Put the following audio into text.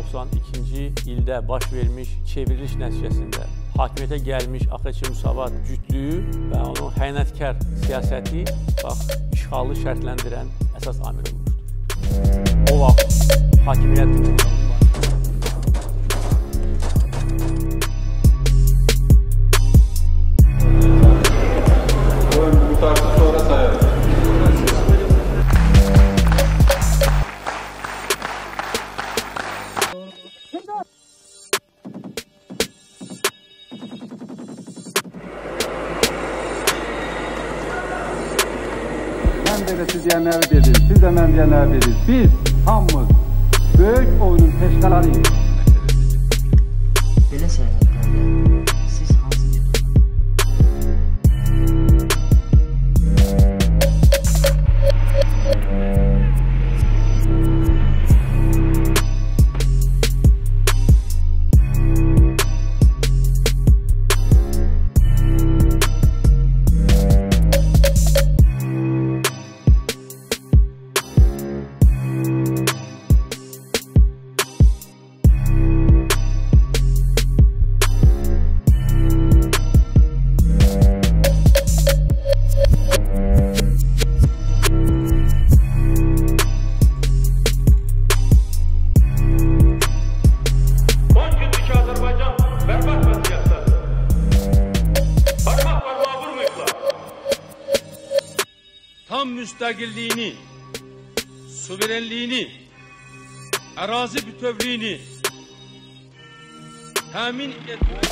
1992-ci ildə baş vermiş çevriliş nəticəsində hakimiyyətə gəlmiş AXC Müsavat cütlüyü və onun xəyanətkar siyasəti bax işğalı şərtləndirən əsas amil olmuşdur. O vaxt hakimiyyət Mən belə siz deyənləri dedim, siz də mən deyənləri dediniz. Biz hamımız böyük oyunun peşkalarıyıq. Belə səyahətlərdə tam müstakilliğini, suverenliğini, arazi bütövlüğünü temin etmek